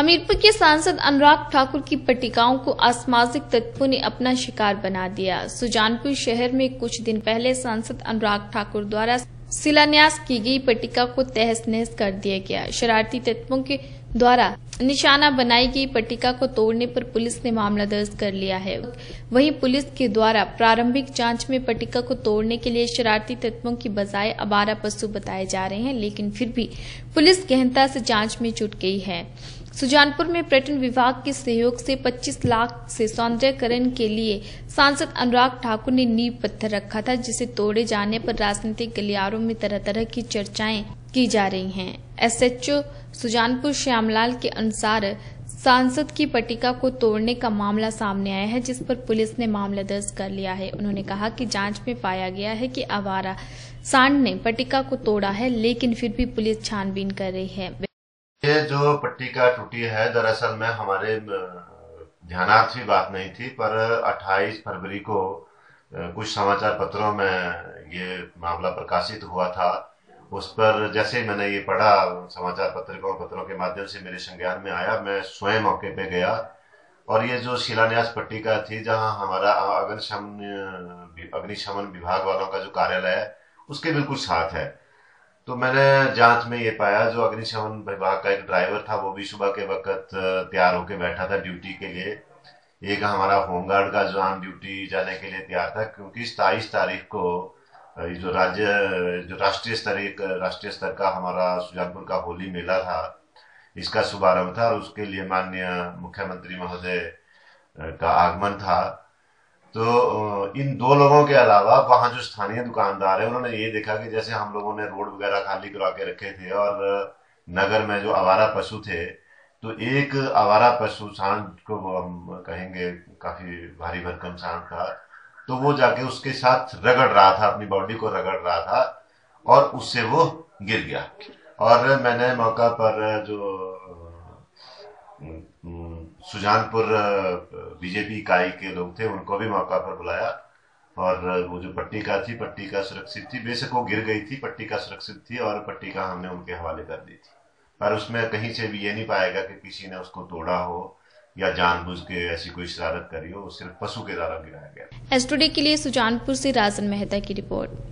हमीरपुर के सांसद अनुराग ठाकुर की पट्टिकाओं को असामाजिक तत्वों ने अपना शिकार बना दिया। सुजानपुर शहर में कुछ दिन पहले सांसद अनुराग ठाकुर द्वारा शिलान्यास की गई पट्टिका को तहस नहस कर दिया गया। शरारती तत्वों के द्वारा निशाना बनाई गई पट्टिका को तोड़ने पर पुलिस ने मामला दर्ज कर लिया है। वहीं पुलिस के द्वारा प्रारंभिक जाँच में पट्टिका को तोड़ने के लिए शरारती तत्वों की बजाय आवारा पशु बताए जा रहे हैं, लेकिन फिर भी पुलिस गहनता से जाँच में जुट गई है। सुजानपुर में पर्यटन विभाग के सहयोग से 25 लाख से सौंदर्यकरण के लिए सांसद अनुराग ठाकुर ने नींव पत्थर रखा था, जिसे तोड़े जाने पर राजनीतिक गलियारों में तरह तरह की चर्चाएँ की जा रही हैं। एसएचओ सुजानपुर श्यामलाल के अनुसार सांसद की पटिका को तोड़ने का मामला सामने आया है, जिस पर पुलिस ने मामला दर्ज कर लिया है। उन्होंने कहा कि जाँच में पाया गया है कि आवारा सांड ने पटिका को तोड़ा है, लेकिन फिर भी पुलिस छानबीन कर रही है। ये जो पट्टिका टूटी है, दरअसल में हमारे ध्यानार्थ बात नहीं थी, पर 28 फरवरी को कुछ समाचार पत्रों में ये मामला प्रकाशित हुआ था। उस पर जैसे ही मैंने ये पढ़ा, समाचार पत्रिकाओं पत्रों के माध्यम से मेरे संज्ञान में आया, मैं स्वयं मौके पे गया और ये जो शिलान्यास पट्टिका थी, जहाँ हमारा अग्निशमन अग्निशमन विभाग वालों का जो कार्यालय है, उसके बिल्कुल साथ है। तो मैंने जाँच में ये पाया, जो अग्निशमन विभाग का एक ड्राइवर था, वो भी सुबह के वक्त तैयार होके बैठा था ड्यूटी के लिए। एक हमारा होमगार्ड का जवान ड्यूटी जाने के लिए तैयार था, क्योंकि सताईस तारीख को जो राज्य, जो राष्ट्रीय स्तरीय राष्ट्रीय स्तर का हमारा सुजानपुर का होली मेला था, इसका शुभारंभ था और उसके लिए माननीय मुख्यमंत्री महोदय का आगमन था। तो इन दो लोगों के अलावा वहाँ जो स्थानीय दुकानदार है, उन्होंने ये देखा कि जैसे हम लोगों ने रोड वगैरह खाली करा के रखे थे और नगर में जो आवारा पशु थे तो एक आवारा पशु सांड को हम कहेंगे काफ़ी भारी भरकम सांड था तो वो जाके उसके साथ रगड़ रहा था, अपनी बॉडी को रगड़ रहा था और उससे वो गिर गया। और मैंने मौका पर जो सुजानपुर बीजेपी इकाई के लोग थे, उनको भी मौका पर बुलाया। और वो जो पट्टिका थी पट्टिका सुरक्षित थी, बेशक वो गिर गई थी पट्टिका सुरक्षित थी और पट्टिका हमने उनके हवाले कर दी थी। पर उसमें कहीं से भी ये नहीं पाएगा कि किसी ने उसको तोड़ा हो या जानबूझ के ऐसी कोई शरारत करी हो सिर्फ़ पशु के द्वारा गिराया गया एस के लिए सुजानपुर से राजन मेहता की रिपोर्ट।